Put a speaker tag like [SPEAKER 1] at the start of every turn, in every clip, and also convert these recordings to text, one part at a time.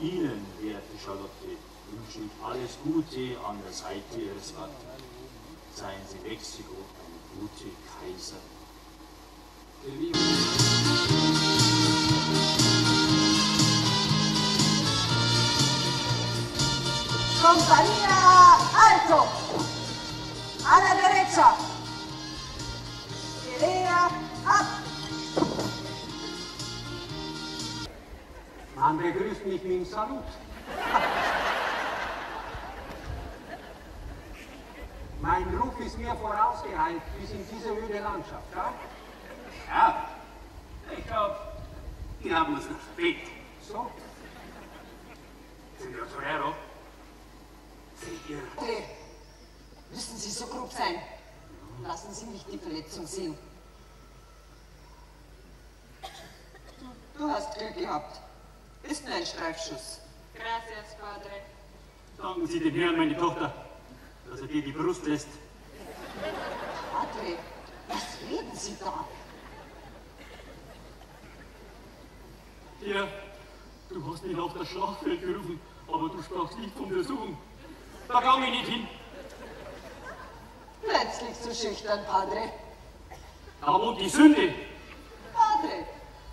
[SPEAKER 1] Ihnen, werte Charlotte, wünsche ich alles Gute an der Seite Ihres Vaters. Seien Sie Mexiko eine gute Kaiserin.
[SPEAKER 2] Compañía, alto. A derecha.
[SPEAKER 3] Man begrüßt mich mit dem Salut. Mein Ruf ist mir vorausgeeilt bis in diese öde Landschaft. Ja?
[SPEAKER 4] Ja, ich glaube, die haben uns noch verfehlt.
[SPEAKER 3] So?
[SPEAKER 4] Senor Torero, seht ihr?
[SPEAKER 2] Bitte, müssen Sie so grob sein? Lassen Sie mich die Verletzung sehen. Du, du hast Glück gehabt. Ist nur ein Streifschuss.
[SPEAKER 5] Gracias, Padre.
[SPEAKER 4] Sagen Sie dem Herrn, meine Tochter, dass er dir die Brust lässt.
[SPEAKER 2] Padre, was reden Sie da?
[SPEAKER 4] Ja, du hast mich auf das Schlachtfeld gerufen, aber du sprachst nicht von Versuchung. Da kam ich nicht hin.
[SPEAKER 2] Plötzlich so schüchtern, Padre.
[SPEAKER 4] Da wohnt die Sünde.
[SPEAKER 2] Padre,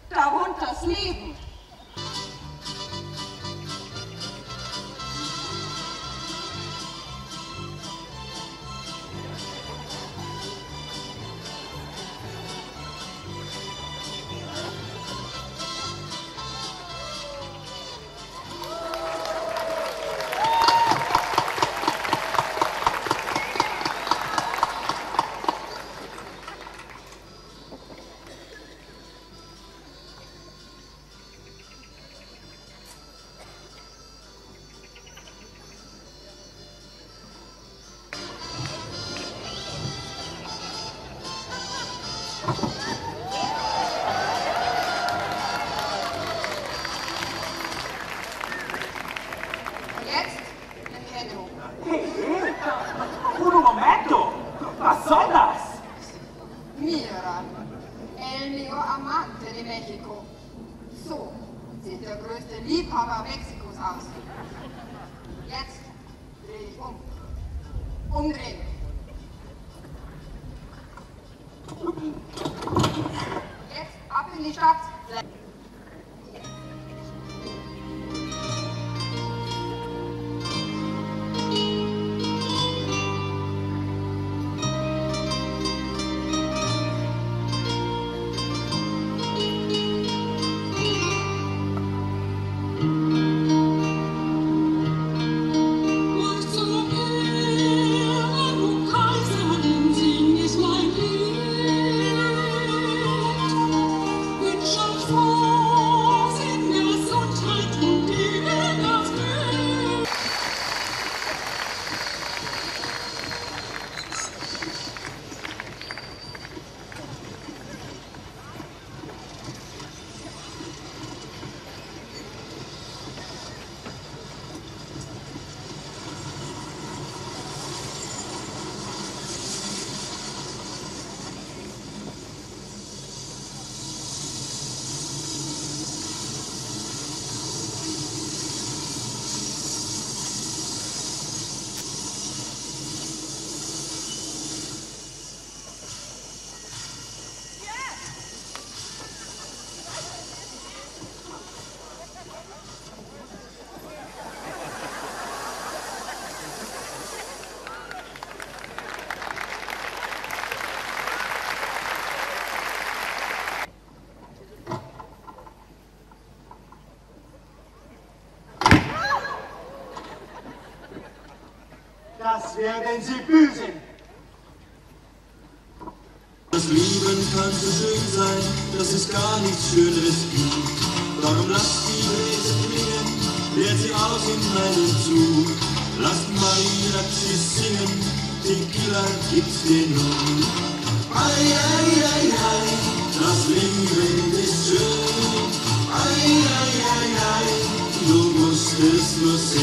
[SPEAKER 2] da wohnt das Leben.
[SPEAKER 1] Un momento! Was soll das?
[SPEAKER 5] Mira, el mio amante de Mexico. So sieht der größte Liebhaber Mexikos aus. Jetzt dreh dich um. Umdrehen. Jetzt ab in die Stadt.
[SPEAKER 3] Sie büßen.
[SPEAKER 6] Das Leben kann so schön sein, dass es gar nichts Schöneres gibt. Darum lasst die Gräser klingen, lehrt sie aus in meinen Zug. Lasst Mariachis singen, Tequila gibt's genug. Ei, ei, ei, ei, das Leben ist schön. Ei, ei, ei, ei, du musst es nur sehen.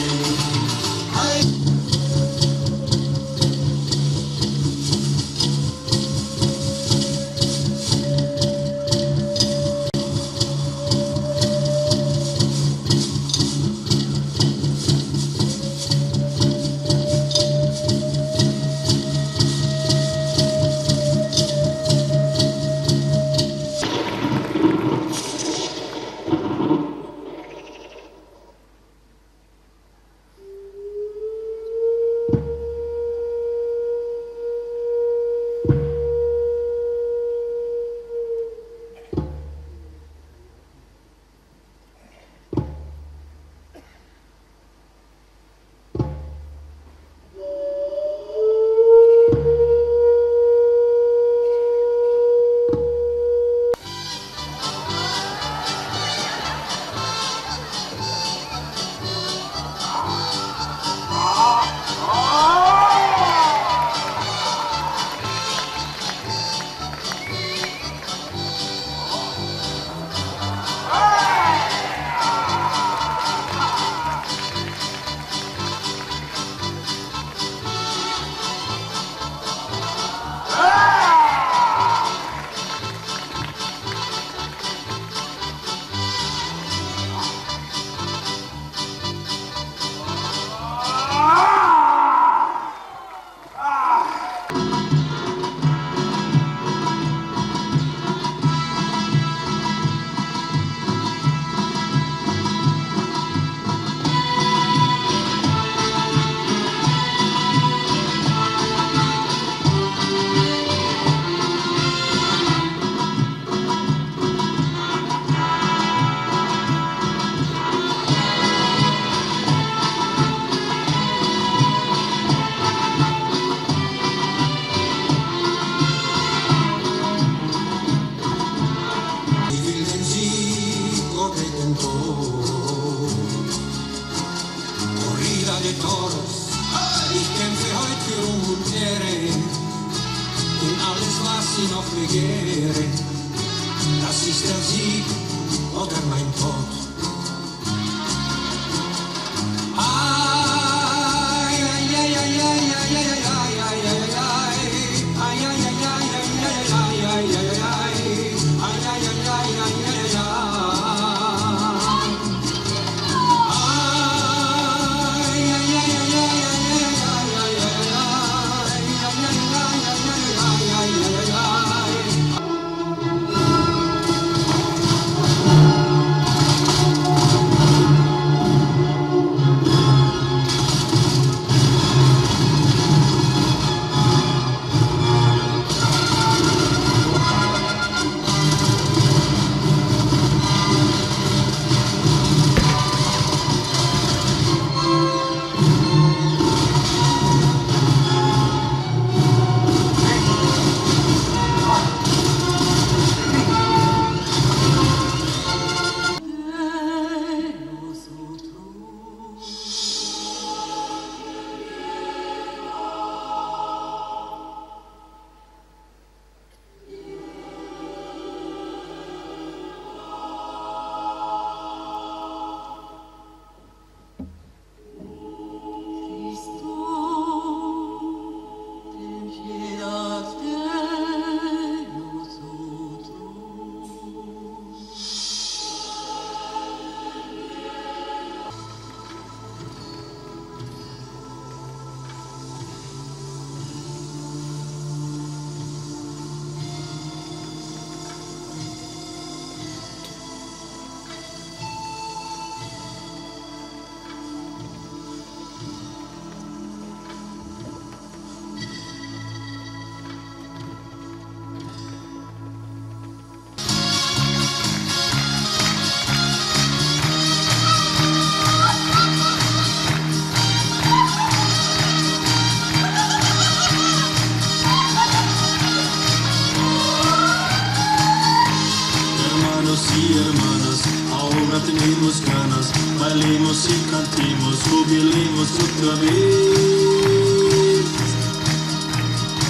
[SPEAKER 6] Bailemos y cantemos, jubilemos otra vez.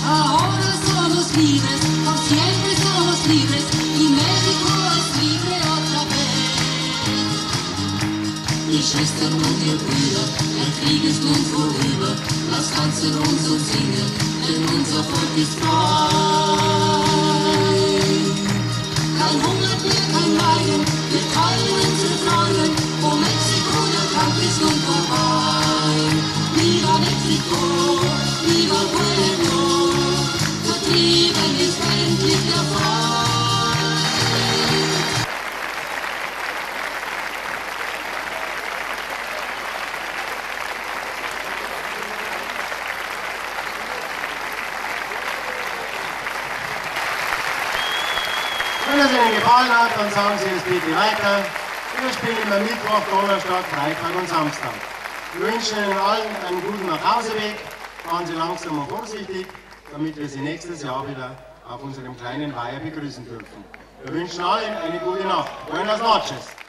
[SPEAKER 7] Ahora somos libres, por siempre somos libres y México es libre otra vez.
[SPEAKER 8] Ihr Schwestern und ihr Brüder, der Krieg ist nun vorüber, lasst tanzen uns singen, denn unser Volk ist frei.
[SPEAKER 9] Wenn es Ihnen gefallen hat, dann sagen Sie es bitte weiter. Wir spielen immer Mittwoch, Donnerstag, Freitag und Samstag. Wir wünschen Ihnen allen einen guten Nachhauseweg. Fahren Sie langsam und vorsichtig, damit wir Sie nächstes Jahr wieder auf unserem kleinen Weiher begrüßen dürfen. Wir wünschen allen eine gute Nacht. Buenas noches.